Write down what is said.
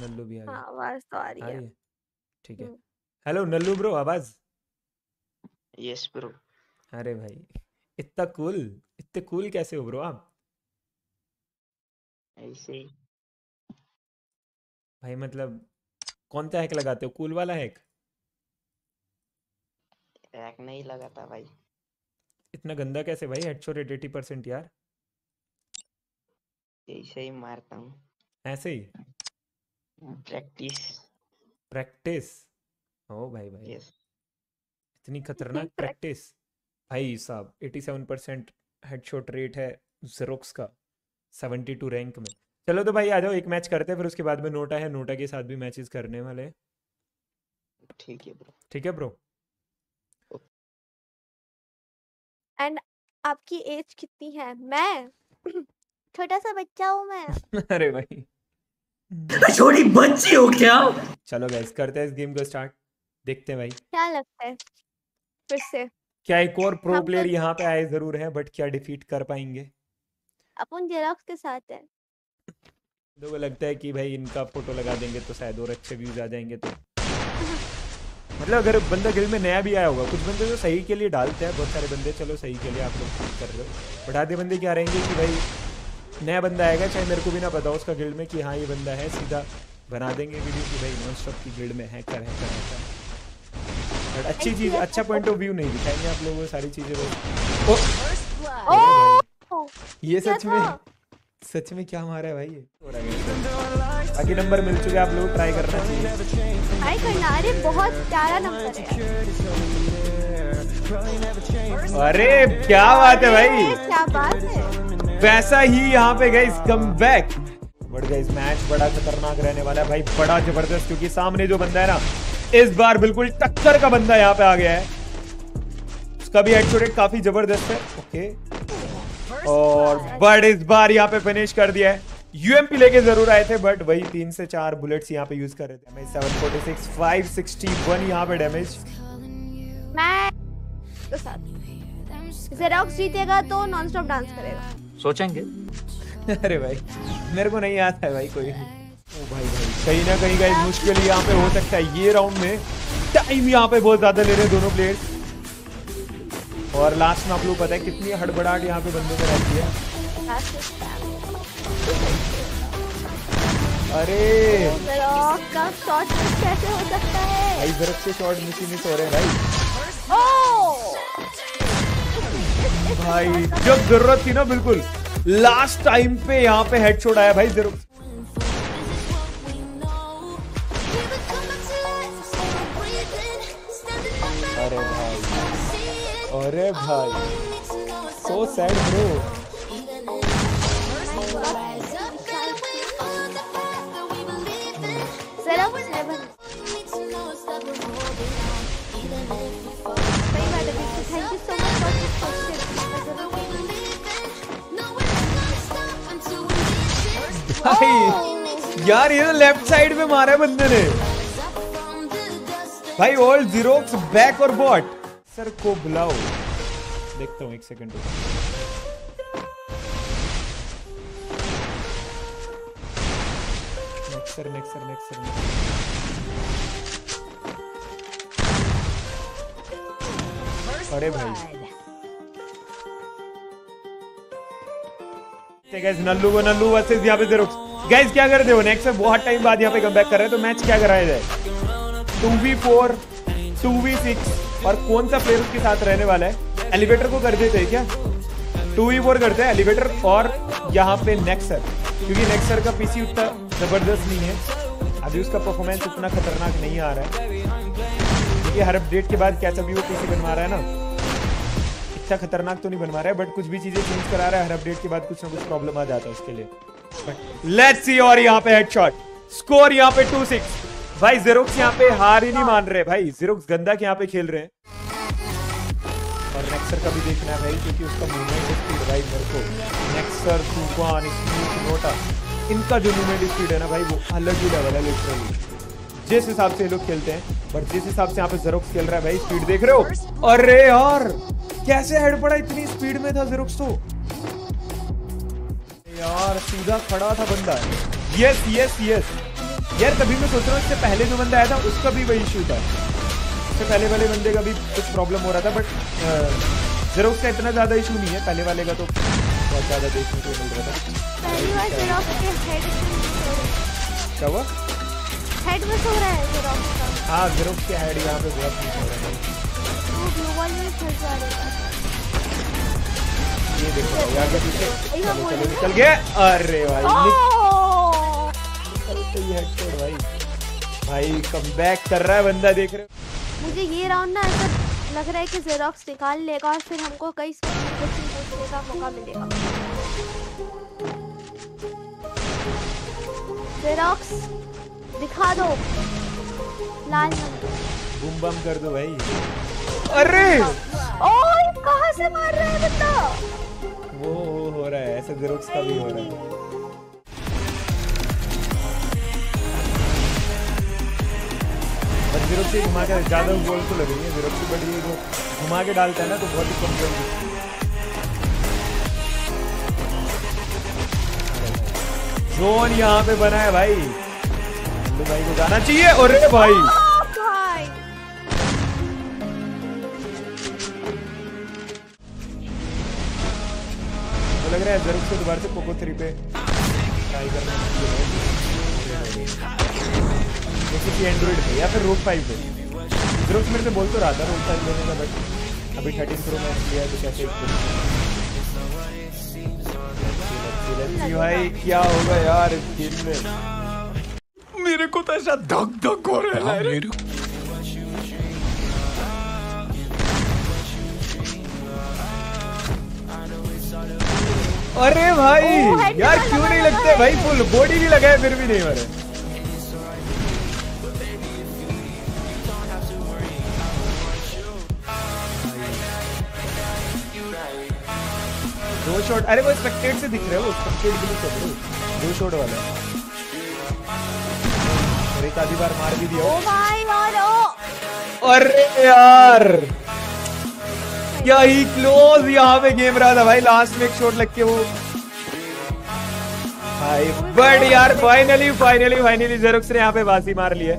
नल्लू भी आ हाँ गया आवाज़ तो आ रही है है? ठीक है। हम्म। हेलो नल्लू ब्रो आवाज़? Yes bro. अरे भाई इतना कूल इतने कूल कैसे हो ब्रो आप? ऐसे भाई मतलब कौन सा हैक लगाते हो कूल वाला हैक? रैक नहीं लगा था भाई। इतना गंदा कैसे भाई? हेडशॉट एट एटी परसेंट यार। ऐसे ही मारता हूँ। ऐसे ही? प्रैक्टिस प्रैक्टिस ओ भाई भाई। यस इतनी खतरनाक प्रैक्टिस भाई साहब 87 परसेंट हेडशॉट रेट है जेरोक्स का 72 रैंक में। चलो तो भाई आ जाओ एक मैच करते हैं फिर उसके बाद में नोटा है नोटा के साथ भी मैचेस करने वाले ठीक है ब्रो ठीक है ब्रो एंड आपकी एज कितनी है? मैं? छोटा सा बच्चा हूँ मैं। अरे भाई। छोटी बच्ची हो क्या? चलो गाइस करते हैं इस गेम को स्टार्ट देखते हैं भाई। क्या लगता है? फिर से। क्या एक और प्रो तो- प्लेयर यहाँ पे आए ज़रूर है बट क्या डिफीट कर पाएँगे? अपन जेरोक्स के साथ है। लोगों लगता है कि भाई इनका फ़ोटो लगा देंगे तो शायद और अच्छे व्यूज़ आ जाएँगे तो। मतलब अगर बंदा गिल में नया भी आया होगा कुछ बंदे तो सही के लिए डालते हैं बहुत सारे बंदे चलो सही के लिए आप लोग कर रहे हो। बट आधे बंदे क्या रहेंगे कि भाई नया बंदा आएगा चाहे मेरे को भी ना पता हो उसका गिल्ड में कि हाँ ये बंदा है सीधा बना देंगे वीडियो कि भाई नॉन स्टॉप की गिल्ड में हैकर हैकर हैकर बट अच्छी चीज़ अच्छा पॉइंट ऑफ़ व्यू नहीं दिखाएँगे आप लोगों को सारी चीज़ें वो भाई, ये क्या सच में सच में क्या मारा है भाई ये? हो है बाकी नंबर मिल चुके आप लोग ट्राई करना चाहिए। हाय करना। अरे बहुत प्यारा नंबर है। अरे क्या बात है भाई। क्या बात है। वैसा ही यहाँ पे गई कम बैक गया इस मैच बड़ा खतरनाक रहने वाला है भाई, बड़ा ज़बरदस्त, क्योंकि सामने जो बंदा है ना, इस बार बिल्कुल टक्कर का बंदा यहाँ पे आ गया है। उसका भी हेडशॉट काफ़ी ज़बरदस्त है, ओके। और बट इस बार यहाँ पे फिनिश कर दिया है। यूएमपी लेके ज़रूर आए थे, बट वही तीन से चार बुलेट्स यहाँ पे यूज़ कर रहे थे। हमें 746 561 यहाँ पे डैमेज के साथ। जेरोक्स जीतेगा तो नॉन स्टॉप डांस करेगा। सोचेंगे। अरे भाई मेरे को नहीं आता है भाई कोई। ओ भाई भाई कहीं ना कहीं का मुश्किल यहाँ पे हो सकता है। ये राउंड में टाइम यहाँ पे बहुत ज़्यादा ले रहे हैं दोनों प्लेयर्स और लास्ट में आप लोग पता है कितनी हड़बड़ाहट यहाँ पे बंदों में रहती है। अरे! जेरोक्स का शॉट कैसे हो सकता है? भाई से शॉट मिस ही मिस हो रहे हैं भाई। ओ! भाई जब ज़रूरत थी ना, बिल्कुल। लास्ट टाइम पे यहाँ पे हेडशॉट आया भाई, ज़रूर। अरे भाई अरे भाई। सो सैड ब्रो जेरोक्स नेवर सही बात है भाई, यार ये तो लेफ़्ट साइड में मारा है बंदे ने। भाई ऑल जीरोक्स बैक और बॉट सर को बुलाओ। देखता हूँ, एक सेकंड नेक्सर नेक्सर नेक्सर अरे भाई। गाइस नल्लू को नल्लू वर्सेस यहाँ पे जीरोक्स गाइस क्या करते हो? नेक्स्ट में बहुत टाइम बाद यहाँ पे कमबैक कर रहे हैं तो मैच क्या कराया जाए? Two v four two v six और कौन सा प्लेयर उसके साथ रहने वाला है? एलिवेटर को कर देते हैं क्या? टू वी फोर करते हैं एलिवेटर और यहाँ पे नेक्सर क्योंकि नेक्सर का पीसी उतना ज़बरदस्त नहीं है। अभी उसका परफॉर्मेंस उतना खतरनाक नहीं आ रहा है। क्योंकि हर अपडेट के बाद कैसा भी वो पीसी बनवा रहा है ना। इतना खतरनाक तो नहीं बनवा रहा है बट कुछ भी चीज़ें चेंज करा रहा है, हर अपडेट के बाद कुछ ना कुछ प्रॉब्लम आ जाता है उसके लिए। लेट्स सी और यहाँ पे हेडशॉट स्कोर यहाँ पे टू सिक्स भाई जेरोक्स यहाँ पे हार ही नहीं मान रहे, भाई। जेरोक्स गंदा के यहाँ पे खेल रहे हैं? नेक्सर का भी देखना है भाई, क्योंकि उसका मूवमेंट स्पीड भाई, मेरे को। नेक्सर तूफ़ान नोटा इनका जो मूवमेंट स्पीड है ना भाई, वो अलग ही लेवल है लिटरली जिस हिसाब से ये लोग खेलते हैं बट जिस हिसाब से यहाँ पे जेरोक्स खेल रहा है भाई स्पीड देख रहे हो? अरे यार! कैसे हेड पड़ा? इतनी स्पीड में था जेरोक्स तो। यार सीधा खड़ा था बंदा। यस यस यस यार तभी मैं सोच रहा हूँ इससे पहले जो बंदा आया था उसका भी वही इशू था। इससे पहले वाले बंदे का भी कुछ प्रॉब्लम हो रहा था बट जेरोक्स का इतना ज़्यादा इशू नहीं है। पहले वाले का तो बहुत ज़्यादा देखने को मिल रहा था। क्या हुआ? हेड में सो रहा है जेरोक्स का। हाँ जेरोक्स के हेड यहाँ पे बहुत हो रहा है। वो ग्लोबल में फंस जा रहा ये देखो भाई, आगे पीछे। चलो। निकल गया अरे भाई! निकल गई हेडशॉट भाई। भाई कम कर रहा है बंदा देख रहे हो। मुझे ये राउंड ना ऐसा लग रहा है कि जेरोक्स निकाल लेगा और फिर हमको कई पूछने का मौका मिलेगा। जेरोक्स दिखा दो। लाल नंबर बम कर दो भाई। अरे! ओह कहाँ से मार रहा है बंदा? वो वो हो रहा है ऐसा जेरोक्स का भी हो रहा है। बट जेरोक्स से घुमा के ज़्यादा गोल तो लगेंगे जेरोक्स से बड़ी जो घुमा के डालता है ना तो बहुत ही कम गोल दिखते हैं। जोन यहाँ पे बना है भाई। लल्लू भाई को जाना चाहिए और भाई भाई तो लग रहा है ज़रूर से दोबारा से पोको थ्री पे ट्राई करना जैसे कि एंड्रॉइड पे या फिर रोक फाइव पे ज़रूर मेरे से बोल तो रहा था रोक फाइव लेने का बट अभी थर्टीन प्रो मैक्स लिया तो कैसे भाई क्या होगा यार इस गेम में मेरे को तो ऐसा धक धक हो रहा है मेरे अरे भाई यार क्यों नहीं लगा लगते है। भाई फुल बॉडी भी लगाए फिर भी नहीं मरे दो शॉट अरे वो स्पेक्टेट से दिख रहे हो स्पेक्टेट भी नहीं कर रहे हो। दो शॉट वाला एक आधी बार मार भी दिया। ओ भाई और ओ। अरे यार! क्या ही क्लोज यहाँ पे गेम रहा था भाई लास्ट में एक शॉट लग के वो। भाई बट यार फाइनली फाइनली फाइनली जेरोक्स ने यहाँ पे बाजी मार ली है।